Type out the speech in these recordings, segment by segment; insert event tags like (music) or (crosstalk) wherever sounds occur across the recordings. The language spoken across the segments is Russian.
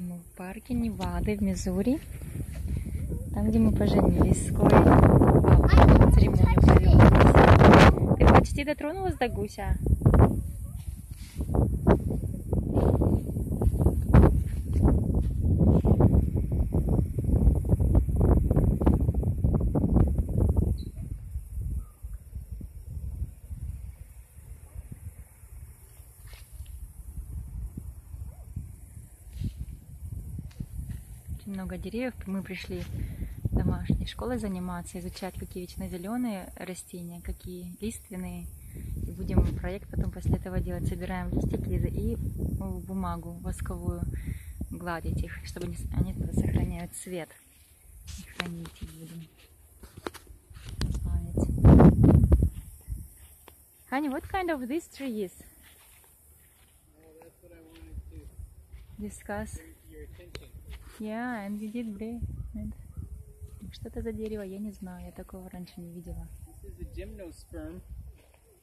мы в парке Невады в Миссури. Там, где мы поженились с Корей. Папа церемонию. Ты почти дотронулась до гуся? Очень много деревьев. Мы пришли домашней школой заниматься, изучать, какие вечно зеленые растения, какие лиственные. И будем проект потом после этого делать. Собираем листики и в бумагу восковую гладить их, чтобы они, сохраняют цвет. И хранить их будем. Honey, what kind of this tree is? Well, that's what I wanted to Discuss. your attention. Yeah, and we did it. Что это за дерево? Я не знаю, я такого раньше не видела. This is a gymnosperm.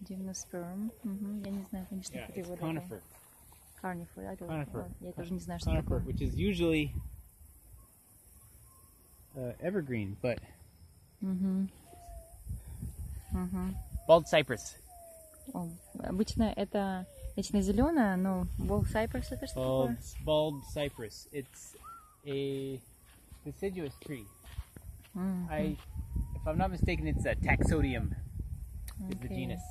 Gymnosperm. Мгм, Я не знаю, конечно, Yeah, it's перевода. conifer. Carnivore. I don't Conifer. know. Я тоже не знаю, что Conifer, такое. which is usually uh, evergreen, but Мгм. Мгм. bald cypress. О, Обычно это вечно зеленая, но Ball Cypress это что Bald, такое? bald cypress. It's a deciduous tree. Мгм. I, if I'm not mistaken, it's a taxodium. Is the genus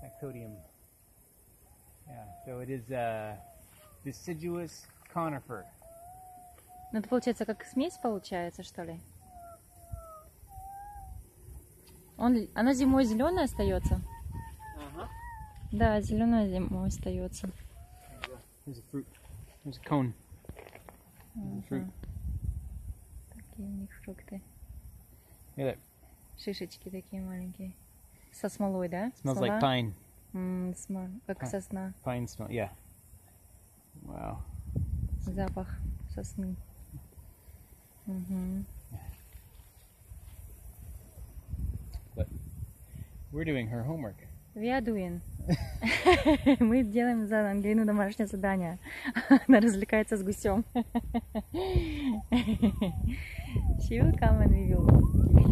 taxodium? Yeah. So it is a deciduous conifer. Ну, это получается как смесь получается, что ли? Он, она зимой зеленая остается? Uh-huh. Да, зеленая зимой остается. There's a fruit. There's a cone. There's a fruit. Ага. Такие у них фрукты. Look at that. Шишечки такие маленькие. Со смолой, да? Smells Смола? like pine. М, смо- Как Ха. сосна. Pine smell. Yeah. Wow. Запах сосны. Мгм. We're doing her homework. We are doing. (laughs) Мы делаем за Ангелину домашнее задание. (laughs) Она развлекается с гусем. (laughs) She will come and we will.